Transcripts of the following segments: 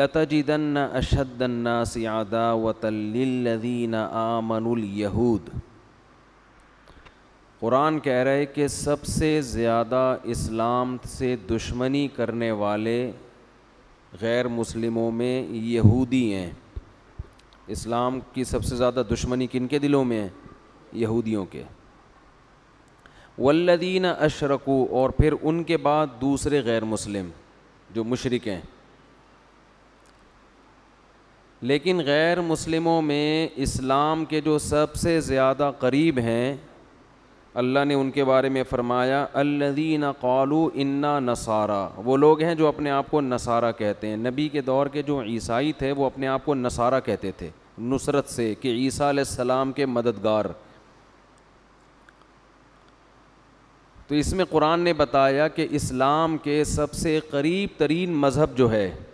लतजिदन अशदन्नासी आदावतल्लिल्लज़ीन आमनुल यहूद कुरान कह रहे कि सबसे ज़्यादा इस्लाम से दुश्मनी करने वाले गैर मुस्लिमों में यहूदी हैं इस्लाम की सबसे ज़्यादा दुश्मनी किन के दिलों में है यहूदियों के वल्लदीन अशरकू और फिर उनके बाद दूसरे गैर मुस्लिम जो मुशरक हैं लेकिन गैर मुस्लिमों में इस्लाम के जो सबसे ज़्यादा करीब हैं, अल्लाह ने उनके बारे में फ़रमाया अल्लदीन कौलू इन्ना नसारा। वो लोग हैं जो अपने आप को नसारा कहते हैं। नबी के दौर के जो ईसाई थे, वो अपने आप को नसारा कहते थे। नुसरत से कि ईसा सलाम के मददगार। तो इसमें कुरान ने बताया कि इस्लाम के सबसे करीब तरीन मज़हब जो है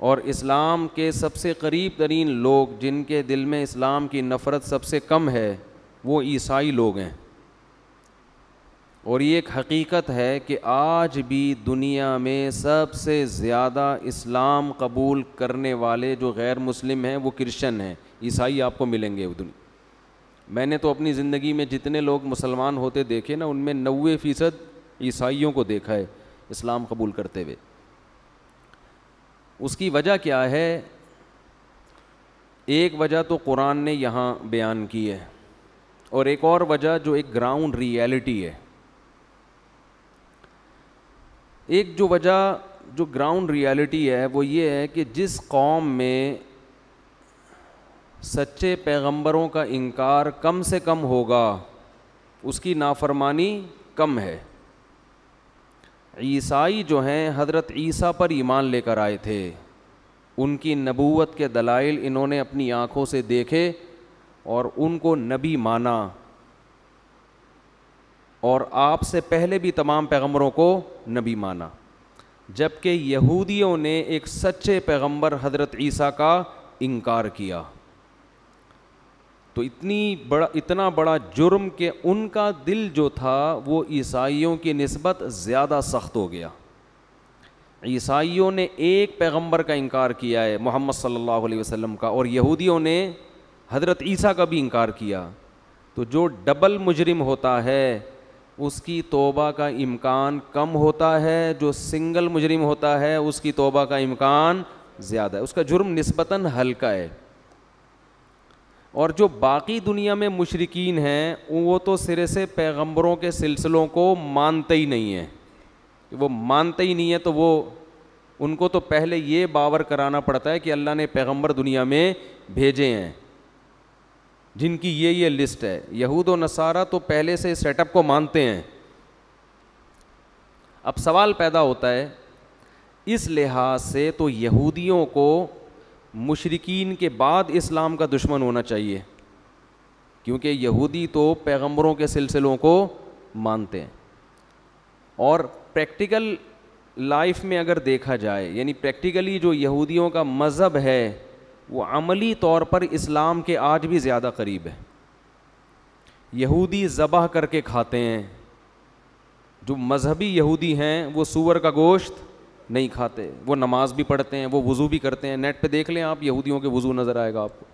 और इस्लाम के सबसे करीब तरीन लोग जिनके दिल में इस्लाम की नफ़रत सबसे कम है, वो ईसाई लोग हैं। और ये एक हकीकत है कि आज भी दुनिया में सबसे ज़्यादा इस्लाम कबूल करने वाले जो गैर मुस्लिम हैं, वो क्रिश्चन हैं। ईसाई आपको मिलेंगे दुनिया मैंने तो अपनी ज़िंदगी में जितने लोग मुसलमान होते देखे ना, उनमें नब्बे फ़ीसद ईसाइयों को देखा है इस्लाम कबूल करते हुए। उसकी वजह क्या है? एक वजह तो कुरान ने यहाँ बयान की है और एक और वजह जो एक ग्राउंड रियलिटी है। एक जो वजह, जो ग्राउंड रियलिटी है, वो ये है कि जिस कौम में सच्चे पैगंबरों का इनकार कम से कम होगा, उसकी नाफरमानी कम है। ईसाई जो हैं, हज़रत ईसा पर ईमान लेकर आए थे। उनकी नबूवत के दलाइल इन्होंने अपनी आँखों से देखे और उनको नबी माना। और आपसे पहले भी तमाम पैगंबरों को नबी माना। जबकि यहूदियों ने एक सच्चे पैगंबर हज़रत ईसा का इनकार किया। तो इतनी बड़ा, इतना बड़ा जुर्म कि उनका दिल जो था, वो ईसाइयों की नस्बत ज़्यादा सख्त हो गया। ईसाइयों ने एक पैगंबर का इनकार किया है, मोहम्मद सल्लल्लाहु अलैहि वसल्लम का, और यहूदियों ने हज़रत ईसा का भी इनकार किया। तो जो डबल मुजरिम होता है, उसकी तोबा का इम्कान कम होता है, जो सिंगल मुजरिम होता है, उसकी तोबा का इम्कान ज़्यादा है। उसका जुर्म नस्बता हल्का है। और जो बाकी दुनिया में मुशरकिन हैं, वो तो सिरे से पैगंबरों के सिलसिलों को मानते ही नहीं हैं। वो मानते ही नहीं है तो वो, उनको तो पहले ये बावर कराना पड़ता है कि अल्लाह ने पैगंबर दुनिया में भेजे हैं। जिनकी ये ये लिस्ट है। यहूद नसारा तो पहले से सेटअप को मानते हैं। अब सवाल पैदा होता है, इस लिहाज से तो यहूदियों को मुशरकिन के बाद इस्लाम का दुश्मन होना चाहिए, क्योंकि यहूदी तो पैगंबरों के सिलसिलों को मानते हैं। और प्रैक्टिकल लाइफ में अगर देखा जाए, यानी प्रैक्टिकली जो यहूदियों का मज़हब है, वो अमली तौर पर इस्लाम के आज भी ज़्यादा करीब है। यहूदी ज़बह करके खाते हैं। जो मजहबी यहूदी हैं, वो सूअर का गोश्त नहीं खाते, वो नमाज़ भी पढ़ते हैं, वो वज़ू भी करते हैं, नेट पे देख लें आप, यहूदियों के वज़ू नज़र आएगा आपको।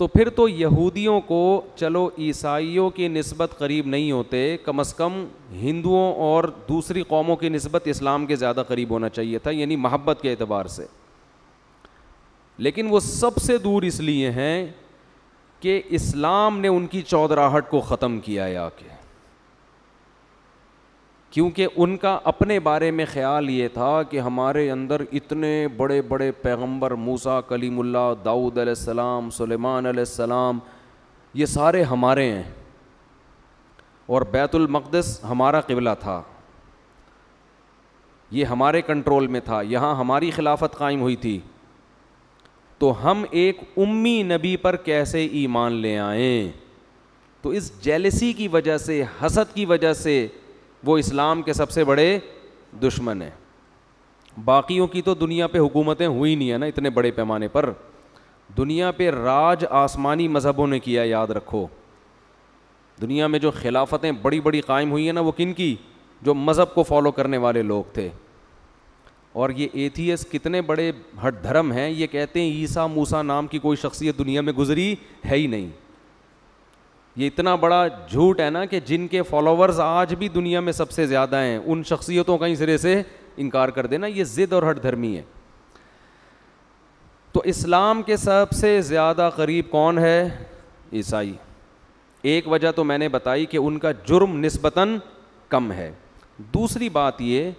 तो फिर तो यहूदियों को, चलो ईसाइयों की नस्बत करीब नहीं होते, कम अज़ कम हिंदुओं और दूसरी कौमों की नस्बत इस्लाम के ज़्यादा करीब होना चाहिए था, यानी महब्बत के अतबार से। लेकिन वो सबसे दूर इसलिए हैं कि इस्लाम ने उनकी चौधराहट को ख़त्म किया है आके। क्योंकि उनका अपने बारे में ख्याल ये था कि हमारे अंदर इतने बड़े बड़े पैगंबर मूसा कलीमुल्ला दाऊद अलैहिस्सलाम, सुलेमान अलैहिस्सलाम, ये सारे हमारे हैं। और बैतुल मक़दस हमारा किबला था। ये हमारे कंट्रोल में था। यहाँ हमारी खिलाफत कायम हुई थी। तो हम एक उम्मी नबी पर कैसे ईमान ले आएँ? तो इस जेलसी की वजह से, हसद की वजह से वो इस्लाम के सबसे बड़े दुश्मन हैं। बाकियों की तो दुनिया पे हुकूमतें हुई नहीं है ना इतने बड़े पैमाने पर। दुनिया पे राज आसमानी मज़हबों ने किया, याद रखो। दुनिया में जो खिलाफतें बड़ी बड़ी कायम हुई हैं ना, वो किन की? जो मज़हब को फॉलो करने वाले लोग थे। और ये एथियस कितने बड़े हट धर्म हैं, ये कहते हैं ईसा मूसा नाम की कोई शख्सियत दुनिया में गुजरी है ही नहीं। ये इतना बड़ा झूठ है ना कि जिनके फॉलोअर्स आज भी दुनिया में सबसे ज़्यादा हैं, उन शख्सियतों का ही सिरे से इनकार कर देना, ये ज़िद और हट धर्मी है। तो इस्लाम के सबसे ज़्यादा करीब कौन है? ईसाई। एक वजह तो मैंने बताई कि उनका जुर्म नस्बता कम है। दूसरी बात ये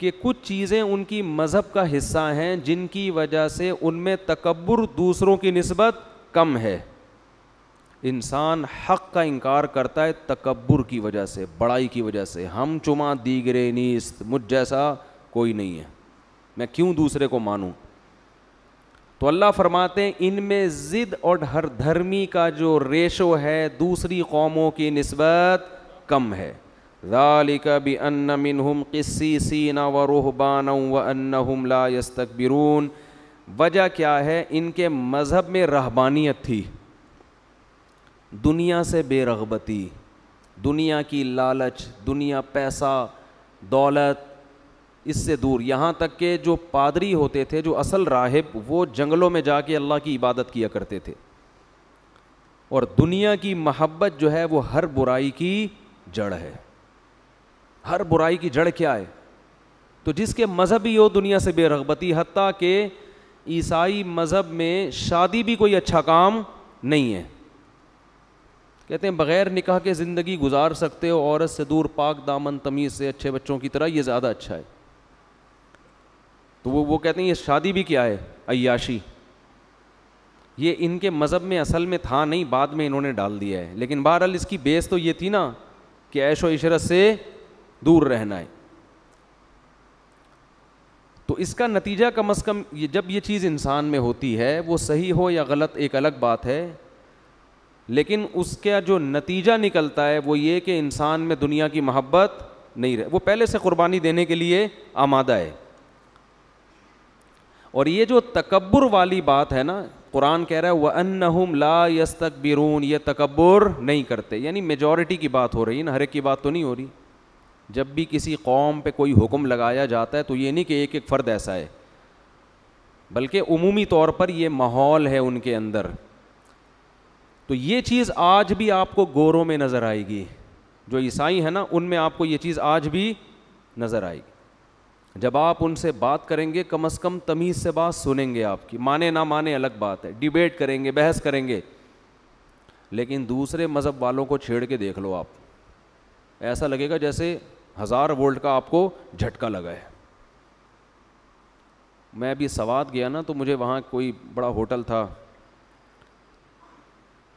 कि कुछ चीज़ें उनकी मज़हब का हिस्सा हैं, जिनकी वजह से उनमें तकबर दूसरों की नस्बत कम है। इंसान हक का इनकार करता है तकबर की वजह से, बड़ाई की वजह से। हम चुमा दीगरे नीस्त, मुझ जैसा कोई नहीं है। मैं क्यों दूसरे को मानूं? तो अल्लाह फरमाते हैं, इनमें ज़िद और हर धर्मी का जो रेशो है, दूसरी कौमों की नस्बत कम है। ज़ालिका भी अन्न मिनहुम किस्सी सीना व रूहबान व अन्नहुम ला यस्तकबिरून। वजह क्या है? इनके मज़हब में रहबानियत थी। दुनिया से बेरगबती, दुनिया की लालच, दुनिया पैसा, दौलत, इससे दूर। यहाँ तक के जो पादरी होते थे, जो असल राहिब, वो जंगलों में जाके अल्लाह की इबादत किया करते थे। और दुनिया की महब्बत जो है, वो हर बुराई की जड़ है। हर बुराई की जड़ क्या है? तो जिसके मज़हब ही दुनिया से बेरगबती हती के ईसाई मज़हब में शादी भी कोई अच्छा काम नहीं है। कहते हैं, बग़ैर निकाह के ज़िंदगी गुजार सकते हो, औरत से दूर पाक दामन तमीज़ से अच्छे बच्चों की तरह, ये ज़्यादा अच्छा है। तो वो वो कहते हैं, ये शादी भी क्या है अयाशी ये इनके मज़हब में, असल में था नहीं, बाद में इन्होंने डाल दिया है। लेकिन बहरहाल इसकी बेस तो ये थी ना, कि ऐशो इशरत से दूर रहना है। तो इसका नतीजा कम अज़ कम, ये जब ये चीज़ इंसान में होती है, वो सही हो या गलत एक अलग बात है। लेकिन उसका जो नतीजा निकलता है वो ये कि इंसान में दुनिया की मोहब्बत नहीं रहे, वो पहले से कुर्बानी देने के लिए आमादा है। और ये जो तकबर वाली बात है ना, कुरान कह रहा है वह अन्नहुम ला यस्तकबिरून ये तकबर नहीं करते। यानी मेजॉरिटी की बात हो रही है ना, हर एक की बात तो नहीं हो रही। जब भी किसी कौम पे कोई हुक्म लगाया जाता है तो ये नहीं कि एक एक फ़र्द ऐसा है। बल्कि उमूमी तौर पर ये माहौल है उनके अंदर। तो ये चीज़ आज भी आपको गोरों में नज़र आएगी। जो ईसाई है ना, उनमें आपको ये चीज़ आज भी नज़र आएगी। जब आप उनसे बात करेंगे, कम अज़ कम तमीज़ से बात सुनेंगे आपकी। माने ना माने अलग बात है। डिबेट करेंगे, बहस करेंगे। लेकिन दूसरे मज़हब वालों को छेड़ के देख लो आप। ऐसा लगेगा जैसे हज़ार वोल्ट का आपको झटका लगा है। मैं अभी सवाद गया ना तो मुझे वहाँ कोई बड़ा होटल था।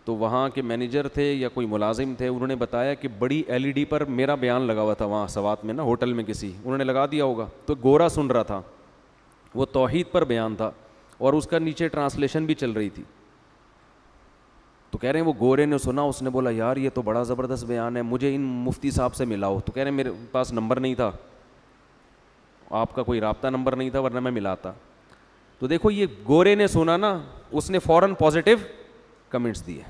तो वहाँ के मैनेजर थे या कोई मुलाजिम थे, उन्होंने बताया कि बड़ी एलईडी पर मेरा बयान लगा हुआ था वहाँ सवात में ना, होटल में किसी, उन्होंने लगा दिया होगा। तो गोरा सुन रहा था, वो तोहहीद पर बयान था और उसका नीचे ट्रांसलेशन भी चल रही थी। तो कह रहे हैं, वो गोरे ने सुना, उसने बोला, यार, ये तो बड़ा ज़बरदस्त बयान है, मुझे इन मुफ्ती साहब से मिलाओ। तो कह रहे मेरे पास नंबर नहीं था, आपका कोई रबता नंबर नहीं था, वरना मैं मिलाता। तो देखो, ये गोरे ने सुना ना, उसने फ़ौर पॉजिटिव कमेंट्स दिए।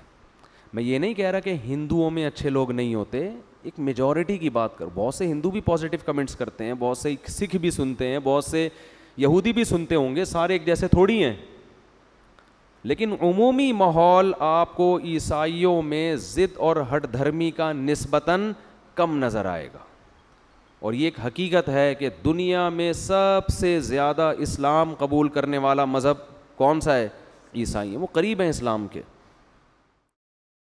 मैं ये नहीं कह रहा कि हिंदुओं में अच्छे लोग नहीं होते, एक मेजॉरिटी की बात कर। बहुत से हिंदू भी पॉजिटिव कमेंट्स करते हैं, बहुत से सिख भी सुनते हैं, बहुत से यहूदी भी सुनते होंगे, सारे एक जैसे थोड़ी हैं। लेकिन उमूमी माहौल आपको ईसाइयों में ज़िद और हट धर्मी का नस्बता कम नज़र आएगा। और ये एक हकीकत है कि दुनिया में सबसे ज़्यादा इस्लाम कबूल करने वाला मज़हब कौन सा है? ईसाई है वो करीब हैं इस्लाम के।